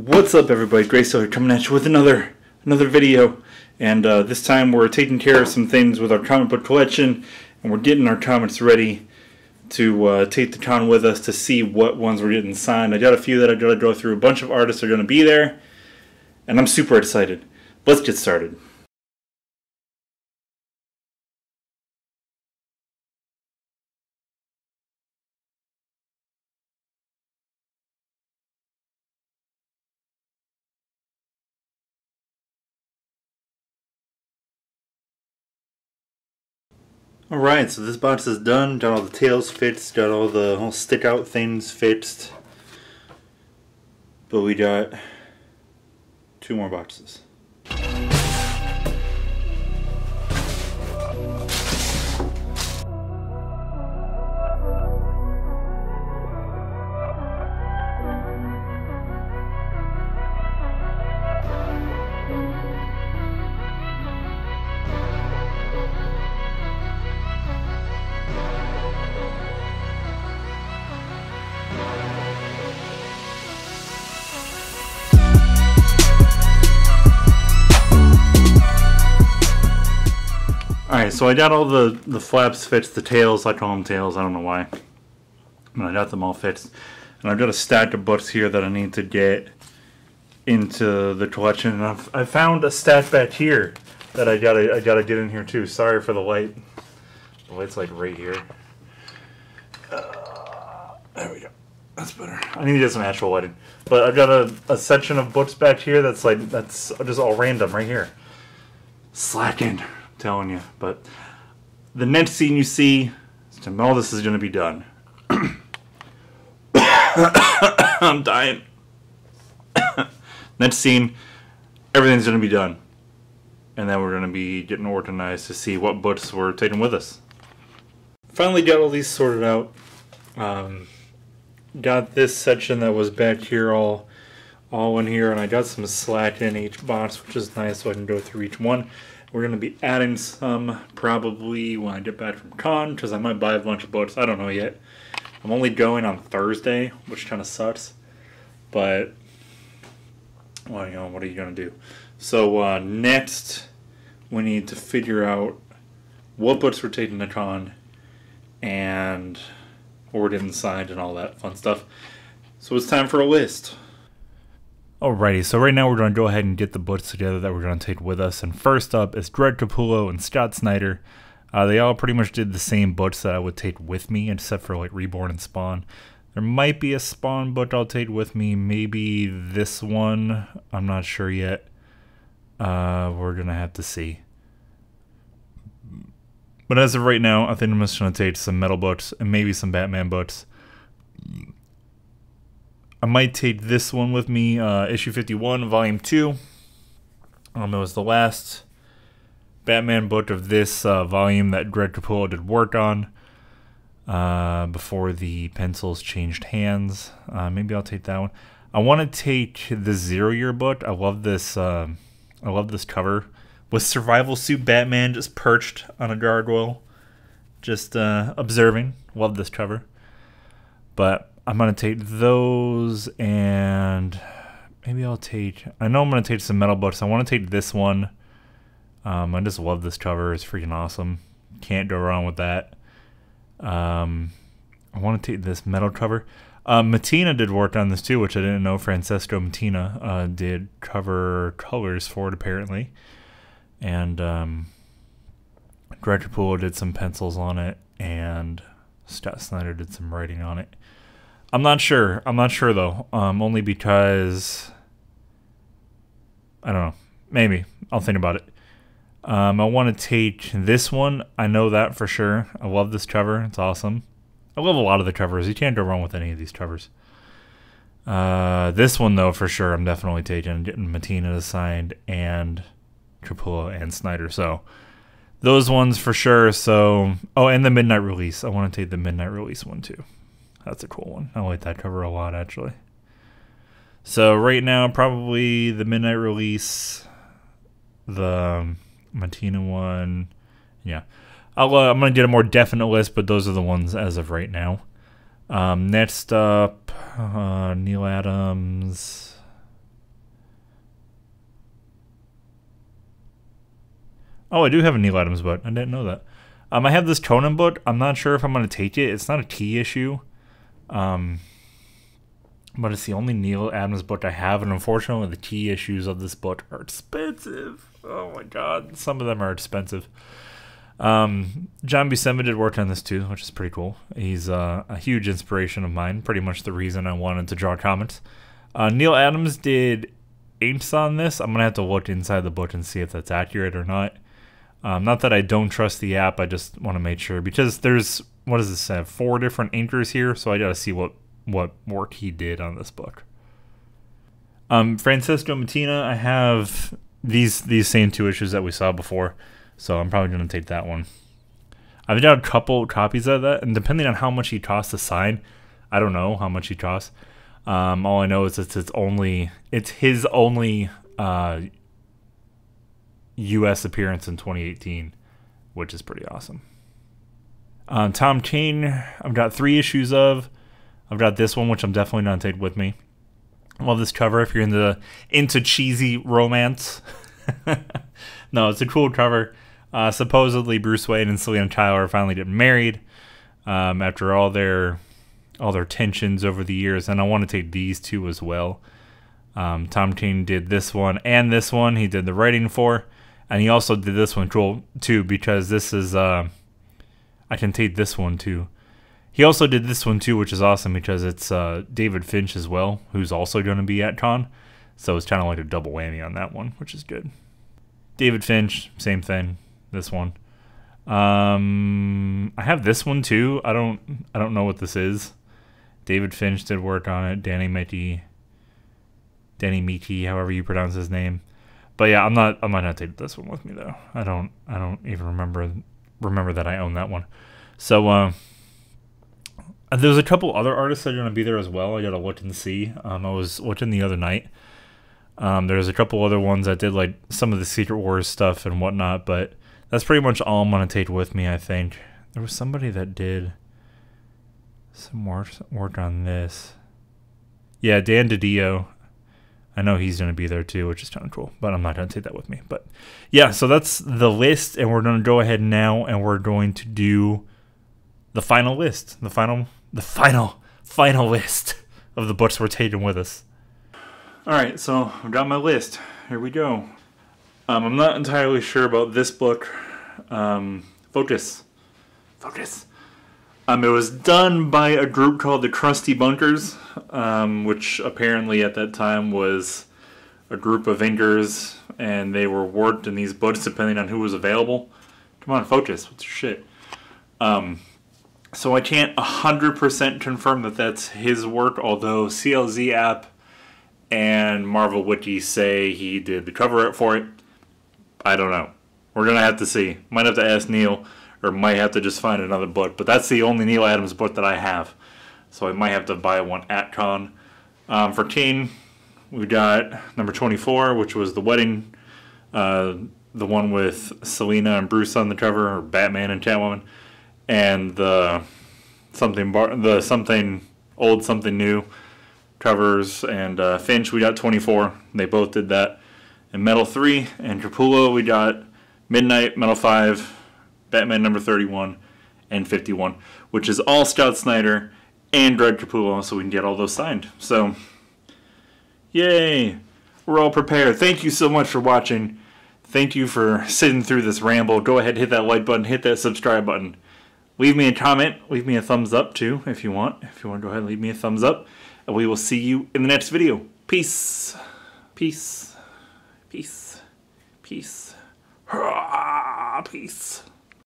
What's up, everybody? Grace here coming at you with another another video, and uh, this time we're taking care of some things with our comic book collection, and we're getting our comics ready to uh, take the con with us to see what ones we're getting signed. I got a few that I got to go through. A bunch of artists are going to be there, and I'm super excited. Let's get started. Alright, so this box is done. Got all the tails fixed, got all the whole stick out things fixed. But we got two more boxes. So I got all the, the flaps fixed, the tails, I call them tails, I don't know why. But I got them all fixed. And I've got a stack of books here that I need to get into the collection. And I've, I found a stack back here that I gotta, I gotta get in here too. Sorry for the light. The light's like right here. Uh, there we go. That's better. I need to get some actual lighting. But I've got a, a section of books back here that's like, that's just all random right here. Slacking telling you. But the next scene you see, is all this is going to be done. I'm dying. next scene, everything's going to be done. And then we're going to be getting organized to see what books we're taking with us. Finally got all these sorted out. Um, got this section that was back here all all in here and I got some slack in each box which is nice so I can go through each one we're going to be adding some probably when I get back from con because I might buy a bunch of books. I don't know yet. I'm only going on Thursday, which kind of sucks. But, well, you know, what are you going to do? So, uh, next, we need to figure out what books we're taking to con and what we're getting signed and all that fun stuff. So, it's time for a list. Alrighty, so right now we're going to go ahead and get the books together that we're going to take with us. And first up is Greg Capullo and Scott Snyder. Uh, they all pretty much did the same books that I would take with me, except for like Reborn and Spawn. There might be a Spawn book I'll take with me, maybe this one. I'm not sure yet. Uh, we're going to have to see. But as of right now, I think I'm just going to take some metal books and maybe some Batman books. I might take this one with me, uh, issue 51, volume 2. Um, it was the last Batman book of this uh, volume that Greg Capullo did work on uh, before the pencils changed hands. Uh, maybe I'll take that one. I want to take the Zero Year book. I love this. Uh, I love this cover with Survival Suit Batman just perched on a gargoyle, just uh, observing. Love this cover. But I'm gonna take those and maybe I'll take. I know I'm gonna take some metal books. I want to take this one. Um, I just love this cover. It's freaking awesome. Can't go wrong with that. Um, I want to take this metal cover. Uh, Mattina did work on this too, which I didn't know. Francesco Mattina uh, did cover colors for it apparently, and um, Greg Capullo did some pencils on it, and Scott Snyder did some writing on it. I'm not sure. I'm not sure though. Um, only because I don't know. Maybe I'll think about it. Um, I want to take this one. I know that for sure. I love this cover. It's awesome. I love a lot of the covers. You can't go wrong with any of these covers. Uh, this one though, for sure, I'm definitely taking getting Mattina signed and Capullo and Snyder. So those ones for sure. So oh, and the midnight release. I want to take the midnight release one too. That's a cool one. I like that cover a lot, actually. So right now, probably the midnight release, the um, Mattina one. Yeah, I'll, uh, I'm gonna get a more definite list, but those are the ones as of right now. Um, next up, uh, Neal Adams. Oh, I do have a Neal Adams book. I didn't know that. Um, I have this Conan book. I'm not sure if I'm gonna take it. It's not a T issue. Um, but it's the only Neal Adams book I have, and unfortunately, the T issues of this book are expensive. Oh my god, some of them are expensive. Um, John Buscema did work on this too, which is pretty cool. He's uh, a huge inspiration of mine. Pretty much the reason I wanted to draw comics. Uh, Neal Adams did inks on this. I'm gonna have to look inside the book and see if that's accurate or not. Um, not that I don't trust the app, I just want to make sure because there's what does this have? Four different inkers here, so I gotta see what what work he did on this book. Um, Francesco Mattina, I have these these same two issues that we saw before, so I'm probably gonna take that one. I've got a couple copies of that, and depending on how much he costs to sign, I don't know how much he costs. Um, all I know is it's it's only it's his only uh, U.S. appearance in 2018, which is pretty awesome. Um, Tom King, I've got three issues of. I've got this one, which I'm definitely gonna take with me. I love this cover if you're into into cheesy romance. no, it's a cool cover. Uh, supposedly, Bruce Wayne and Selina Kyle finally getting married um, after all their all their tensions over the years, and I want to take these two as well. Um, Tom King did this one and this one. He did the writing for, and he also did this one too because this is. Uh, I can take this one too. He also did this one too, which is awesome because it's uh, David Finch as well, who's also going to be at Con. So it's kind of like a double whammy on that one, which is good. David Finch, same thing. This one. Um, I have this one too. I don't. I don't know what this is. David Finch did work on it. Danny Miki. Danny Miki, however you pronounce his name. But yeah, I'm not. I'm not take this one with me though. I don't. I don't even remember remember that I own that one. So. Uh, there's a couple other artists that are going to be there as well. I got to look and see. Um, I was watching the other night. Um, there's a couple other ones that did like some of the Secret Wars stuff and whatnot, but that's pretty much all I'm to take with me, I think. There was somebody that did some work, work on this. Yeah, Dan DiDio. I know he's going to be there too, which is kind of cool, but I'm not going to take that with me. But yeah, so that's the list, and we're going to go ahead now and we're going to do the final list, the final the final, final list of the books we're taking with us. All right, so I've got my list. Here we go. Um, I'm not entirely sure about this book. Um, Focus. Focus. Um, it was done by a group called the Crusty Bunkers, um, which apparently at that time was a group of inkers, and they were worked in these books depending on who was available. Come on, focus. What's your shit? Um, so I can't 100% confirm that that's his work, although CLZ app and Marvel Wiki say he did the cover art for it. I don't know. We're going to have to see. Might have to ask Neal, or might have to just find another book. But that's the only Neal Adams book that I have. So I might have to buy one at con. Um, for Teen, we got number 24, which was the wedding. Uh, the one with Selina and Bruce on the cover, or Batman and Catwoman and the something bar, the something old, something new covers. And uh, Finch, we got 24. They both did that. And Metal 3 and Capullo, we got Midnight, Metal 5, Batman number 31, and 51, which is all Scott Snyder and Greg Capullo, so we can get all those signed. So, yay! We're all prepared. Thank you so much for watching. Thank you for sitting through this ramble. Go ahead, hit that like button, hit that subscribe button. Leave me a comment. Leave me a thumbs up too if you want. If you want to go ahead and leave me a thumbs up. And we will see you in the next video. Peace. Peace. Peace. Peace. Peace.